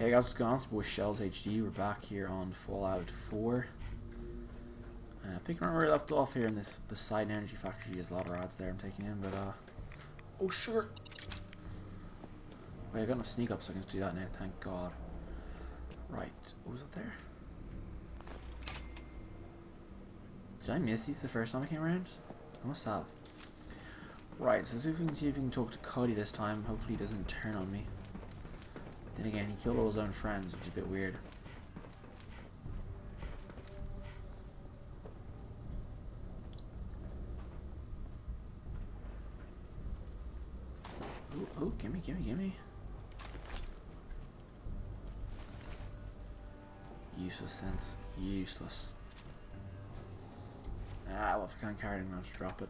Hey guys, what's going on? It's boy ShellzHD. We're back here on Fallout 4. Uh, picking up where we left off here in this Poseidon Energy Factory. There's a lot of ads there I'm taking in, but uh... Oh, sure! Wait, I got no sneak up so I can do that now, thank god. Right, what was up there? Did I miss these the first time I came around? I must have. Right, so we can see if we can talk to Cody this time. Hopefully he doesn't turn on me. Then again, he killed all his own friends, which is a bit weird. Oh, oh, gimme, gimme, gimme. Useless sense. Useless. Ah, well, if I can't carry it, I'll just drop it.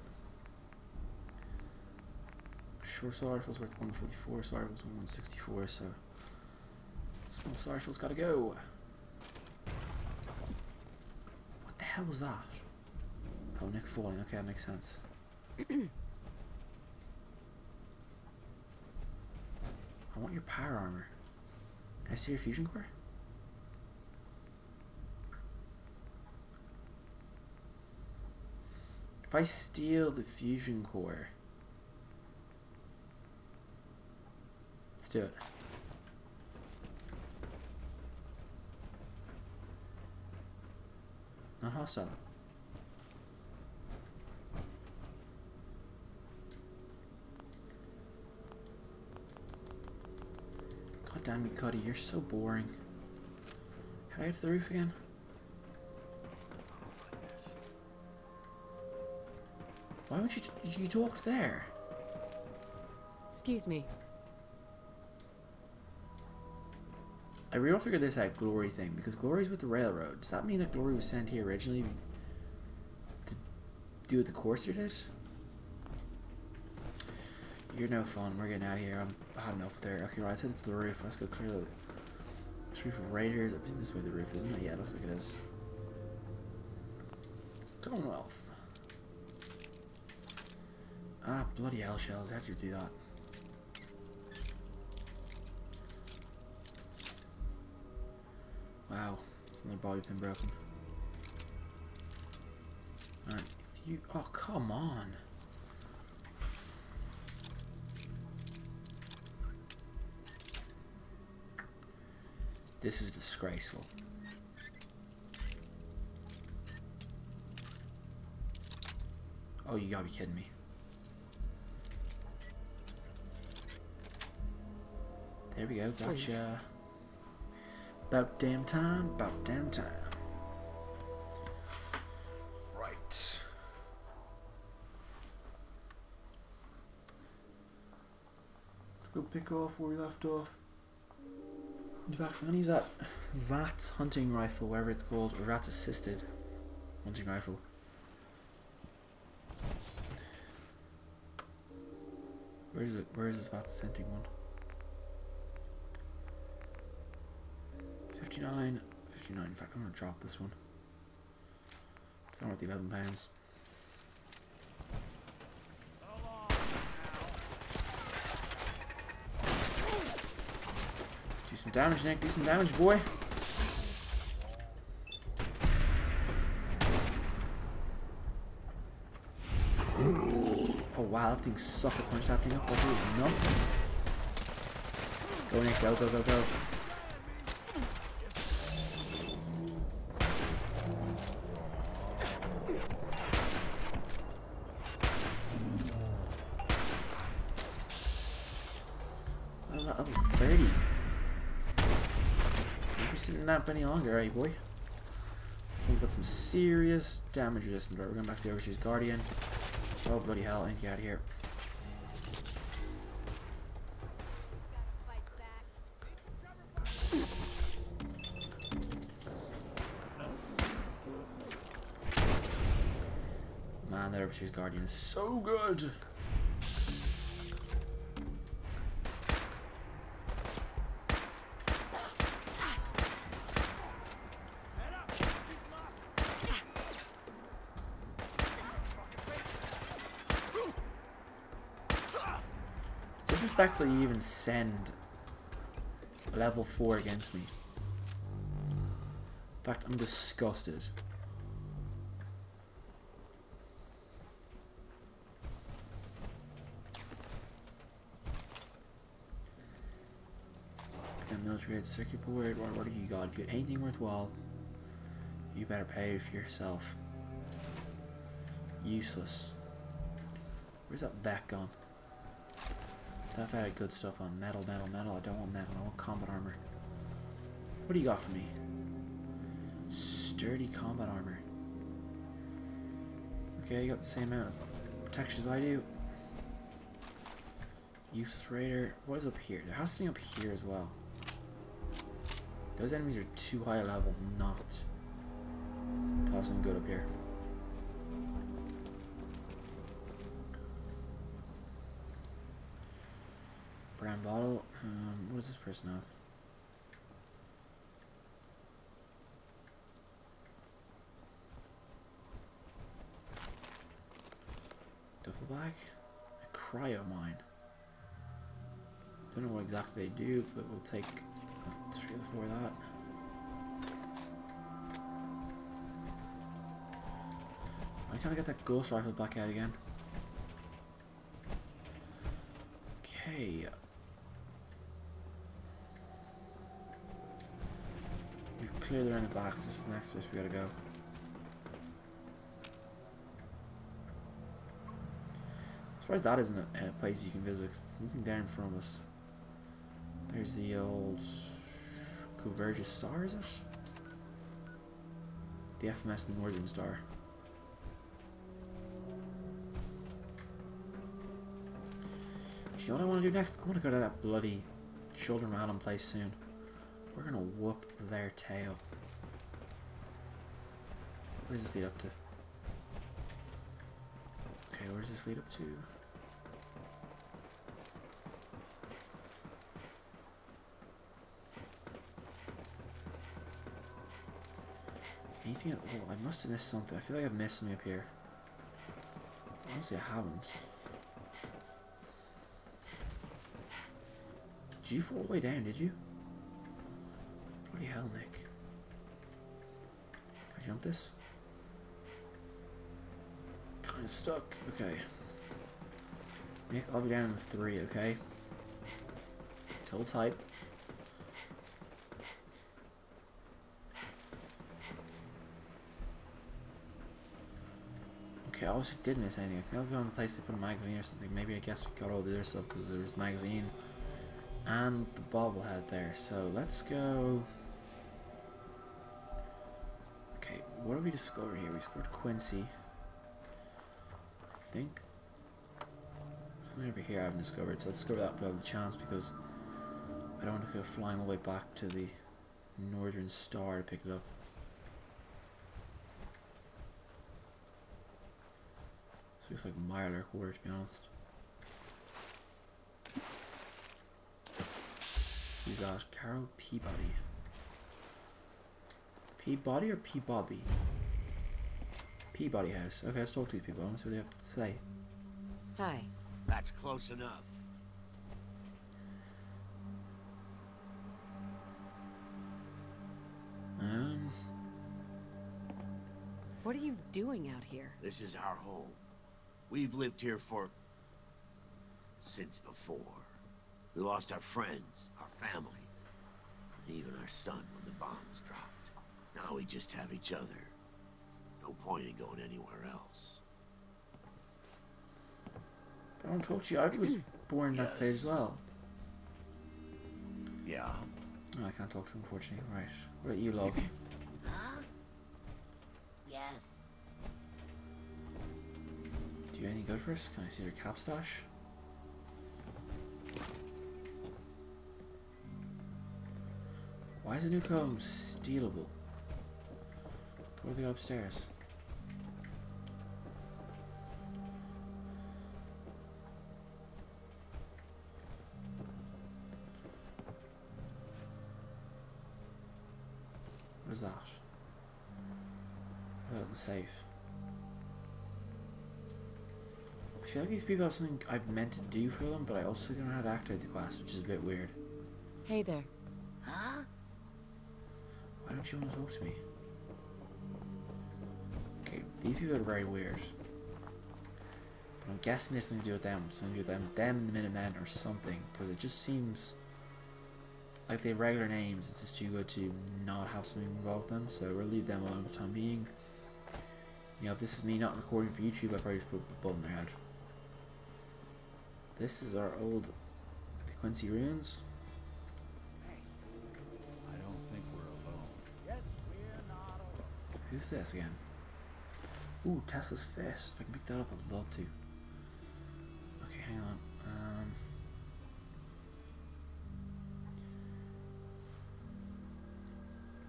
Short sword rifle's worth 144, sword rifle's 164, so... Sword rifle's gotta go. What the hell was that? Oh, Nick falling. Okay, that makes sense. I want your power armor. Can I see your fusion core? If I steal the fusion core, let's do it. Not hostile. God damn you, Cody, you're so boring. How do I get to the roof again? Why would you you talk there? Excuse me. I don't figure this out glory thing because glory's with the railroad. Does that mean that glory was sent here originally to do with the courser did? You're no fun. We're getting out of here. I'm had enough there. Okay, right. Let's head to the roof. Let's go clear the roof of raiders. This way the roof, isn't it? Yeah, it looks like it is. Commonwealth. Ah, bloody hell, shells. How'd you do that? Wow, it's another bobby pin broken. Alright, if you. Oh, come on. This is disgraceful. Oh, you gotta be kidding me. There we go, Sweet. gotcha. About damn time, about damn time. Right. Let's go pick off where we left off. In fact, when he's that rat hunting rifle, whatever it's called, or rats assisted hunting rifle. Where is it? Where is this rat scenting one? 59, 59. In fact, I'm gonna drop this one. It's not worth the 11 pounds. Do some damage, Nick. Do some damage, boy. Oh wow, that thing sucker punched that thing up it was nothing. Go Nick, go, go, go, go. I'm not level 30. You're up any longer, you, boy? This one's got some serious damage resistance. Right, we're going back to the Overseer's Guardian. Oh, bloody hell, I need out of here. Man, that Overseer's Guardian is so good! Disrespectful you even send a level 4 against me. In fact, I'm disgusted. Military circuit board, what, what have you got? If you got anything worthwhile, you better pay for yourself. Useless. Where's that back gone? I've had good stuff on metal, metal, metal. I don't want metal. I want combat armor. What do you got for me? Sturdy combat armor. Okay, you got the same amount of protection as I do. Useless raider. What is up here? There has something up here as well. Those enemies are too high level not to have some good up here. Brown bottle. Um, what does this person have? Duffel bag? A cryo mine. Don't know what exactly they do, but we'll take three or four of that. I'm trying to get that ghost rifle back out again. Okay. Around the box. This is the next place we gotta go. As that isn't a, a place you can visit, there's nothing there in front of us. There's the old Convergence Star, is it? The FMS Northern Star. You know what I want to do next? I want to go to that bloody Children Random place soon. We're gonna whoop their tail. Where does this lead up to? Okay, where does this lead up to? Anything? At- all? I must have missed something. I feel like I've missed something up here. Honestly, I haven't. Did you fall all the way down, did you? Hell, Nick. Can I jump this? Kinda stuck. Okay. Nick, I'll be down in three, okay? Hold tight. Okay, I obviously did miss anything. I think I'll go on the place to put a magazine or something. Maybe I guess we got all the other stuff because there was magazine and the bobblehead there. So let's go. What did we discover here? We scored Quincy. I think something over here I haven't discovered. So let's discover that without the chance because I don't want to go flying all the way back to the Northern Star to pick it up. This looks like Mirelurk water to be honest. Who's that? Carol Peabody. Peabody or Peabody? Peabody House. Okay, let's talk to these people. Let's see what they have to say. Hi. That's close enough. Um, What are you doing out here? This is our home. We've lived here for... since before. We lost our friends, our family, and even our son when the bombs dropped. Now we just have each other. No point in going anywhere else. I don't talk to you. I was born that day as well. Yeah. Oh, I can't talk to him, unfortunately. Right. What about you, love? Huh? Yes. Do you have any good for us? Can I see your cap stash? Why is the new comb stealable? What do they got upstairs? What is that? Oh, the safe. I feel like these people have something I've meant to do for them, but I also don't know how to activate the class, which is a bit weird. Hey there. Huh? Why don't you want to talk to me? These people are very weird. But I'm guessing this has something to do with them. Something to do with them, them, the Minutemen, or something. Because it just seems like they have regular names. It's just too good to not have something involved with them. So we'll leave them alone for the time being. You know, if this is me not recording for YouTube, I probably just put a bullet in their head. This is our old Quincy ruins. I don't think we're alone. Yes, we're not alone. Who's this again? Ooh, Tesla's fist. If I can pick that up, I'd love to. Okay, hang on. Um,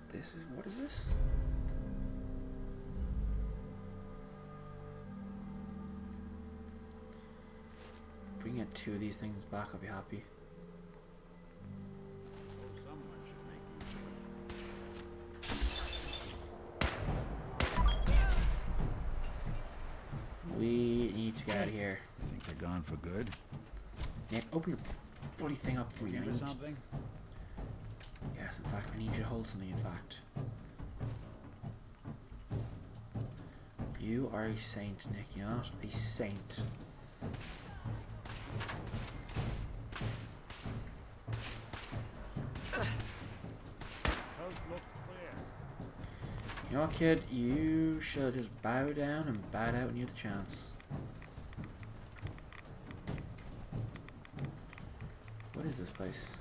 this is what is this? If we can get two of these things back, I'll be happy. Gone for good. Nick, open your bloody thing up for me. I Looking need for to- something? Yes, in fact, I need you to hold something, in fact. You are a saint, Nick. You're not a saint. Coast. You know what, kid? You should just bow down and bow out when you have the chance. Is this place?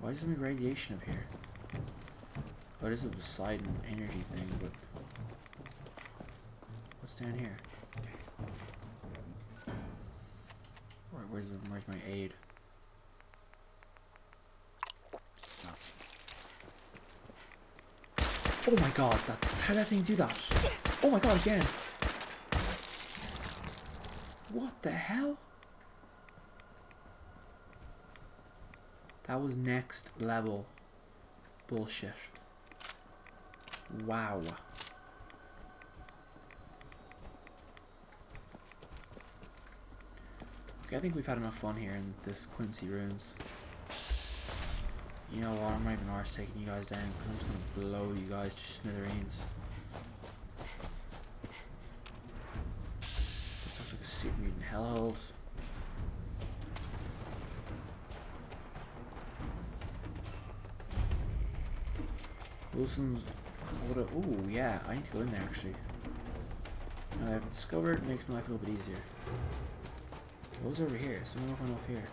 Why is there radiation up here? Oh, it is a Poseidon energy thing, but... What's down here? Where, where's, the, where's my aid? Oh my god, that, how did that thing do that? Oh my god, again! What the hell? That was next level bullshit. Wow. Okay, I think we've had enough fun here in this Quincy Ruins. You know what, I'm not even arse taking you guys down I'm just gonna blow you guys to smithereens. This looks like a super mutant hellhole. Wilson's. Ooh, yeah, I need to go in there actually. Now I've discovered it makes my life a little bit easier. Was over here? Someone open off here.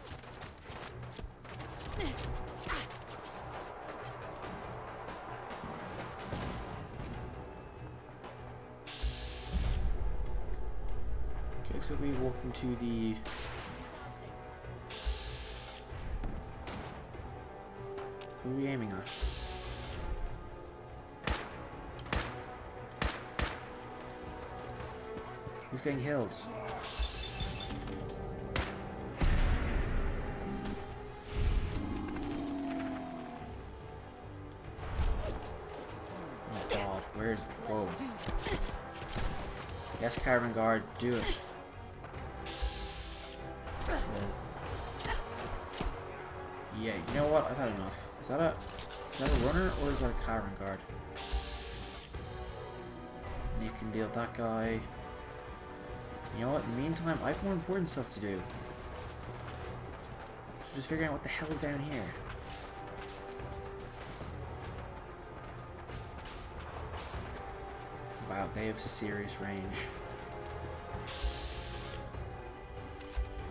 Okay, so we walk into the Who are we aiming at? Getting killed? Oh god, where's Whoa. Yes, Caravan Guard, do it. Yeah, you know what? I've had enough. Is that a is that a runner or is that a Caravan Guard? you can deal with that guy. You know what? In the meantime, I have more important stuff to do. So just figuring out what the hell is down here. Wow, they have serious range.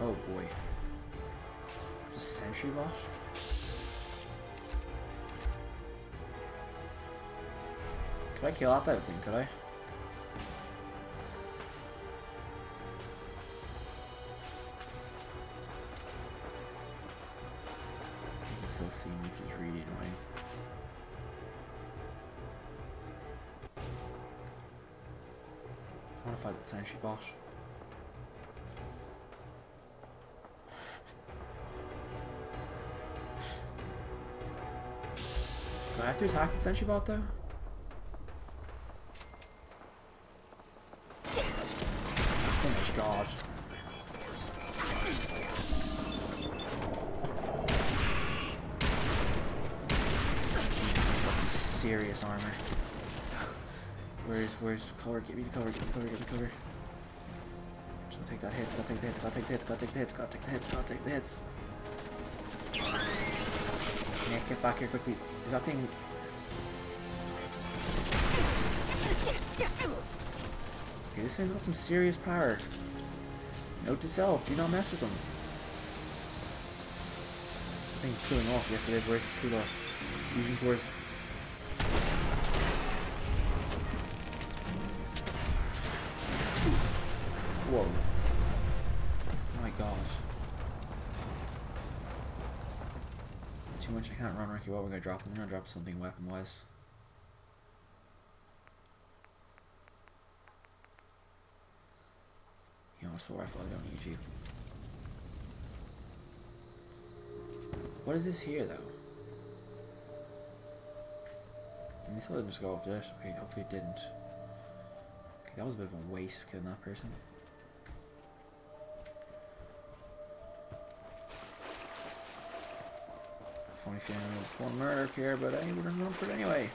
Oh boy. It's a sentry bot? Could I kill off that thing, could I? I want to fight the sentry bot. Do I have to attack the sentry bot though? Where's where's cover? Give me the cover, give me the cover, give me the cover. Just gotta take that hit, gotta take the hits, gotta take the hits, gotta take the hits, gotta take the hits, gotta take the hits. Nick, get back here quickly. Is that thing Okay, this thing's got some serious power. Note to self, do not mess with them. This thing's cooling off. Yes, it is. Where's its cool off? Fusion cores. Oh my gosh. Too much, I can't run, Ricky. What we're gonna drop? I'm gonna drop something weapon wise. You know, so rifle, I don't need you. What is this here, though? I thought it just go off this. Okay, hopefully it didn't. Okay, that was a bit of a waste killing that person. Funny feeling it's one murder here, but I have run for it anyway.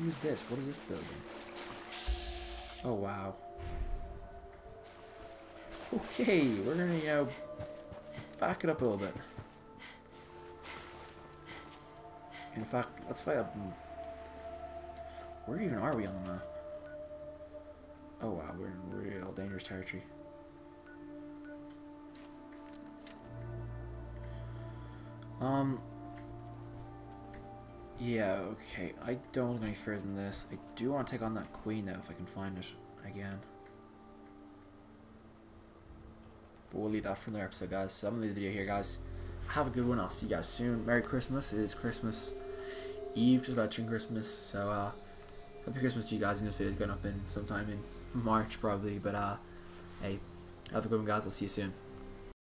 Who's this? What is this building? Oh wow. Okay, we're gonna, you know, back it up a little bit. In fact, let's fight up. Where even are we on the map? Oh wow, we're in real dangerous territory. Um. Yeah, okay. I don't want to any further than this. I do want to take on that queen now if I can find it again. But we'll leave that for another episode, guys. So I'm going to leave the video here, guys. Have a good one. I'll see you guys soon. Merry Christmas. It is Christmas Eve, just about Christmas. So, uh, happy Christmas to you guys. And this video is going up in sometime in March, probably. But, uh, hey, have a good one, guys. I'll see you soon.